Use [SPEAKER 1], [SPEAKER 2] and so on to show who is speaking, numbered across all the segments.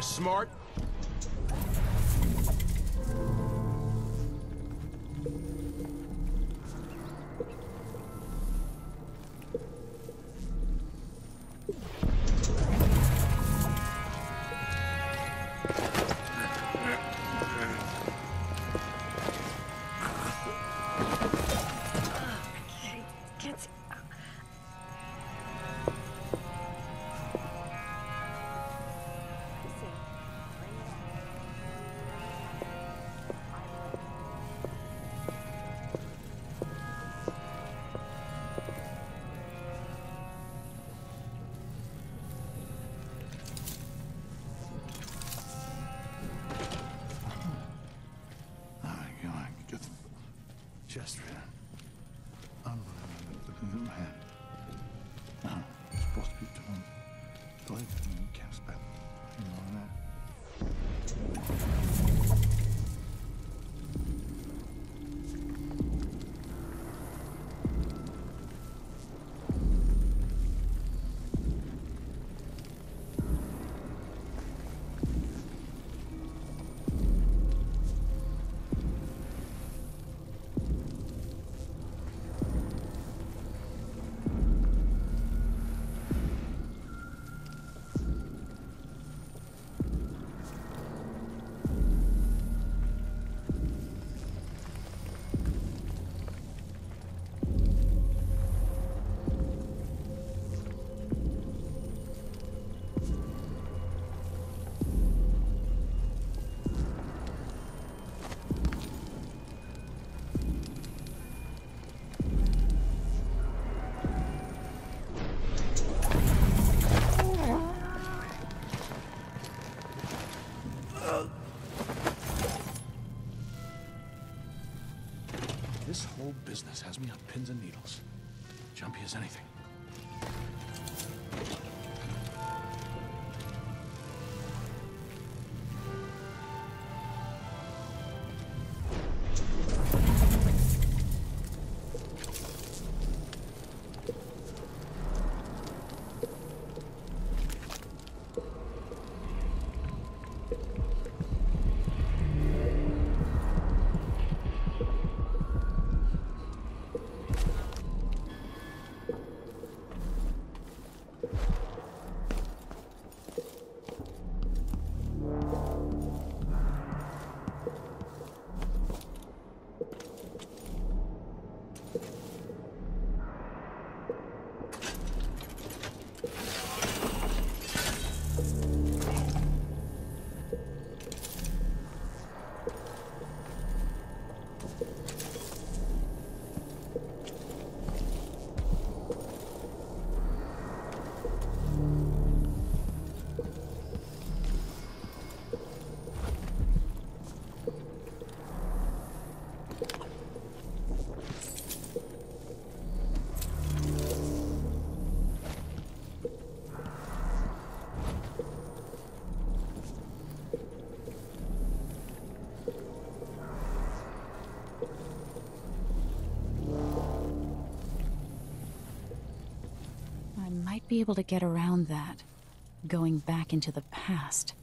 [SPEAKER 1] you smart?
[SPEAKER 2] Jester. This whole business has me on pins and needles. Jumpy as anything.
[SPEAKER 3] Be able to get around that. Going back into the past.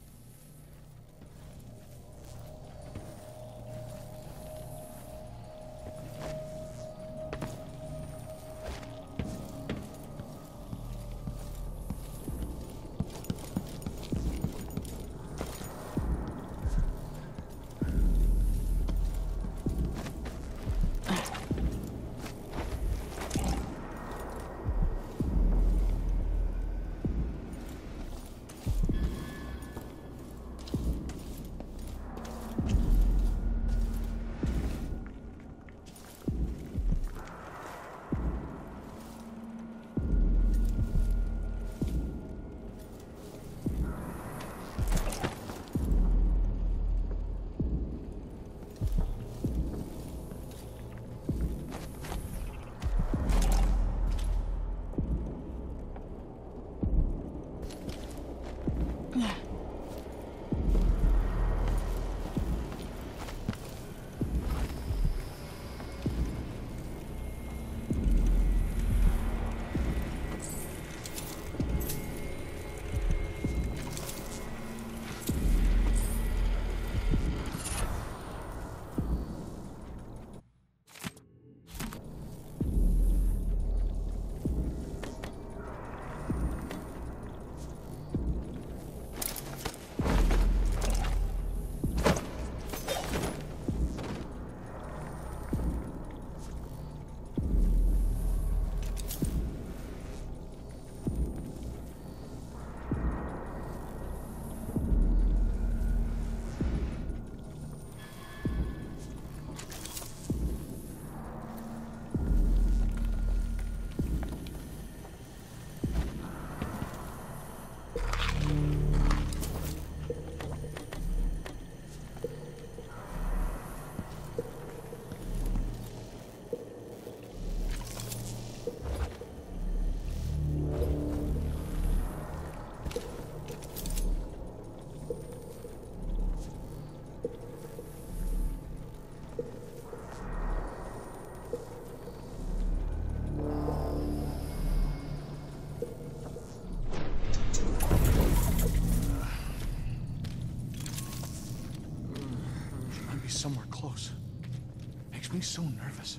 [SPEAKER 4] Somewhere close. Makes me so nervous.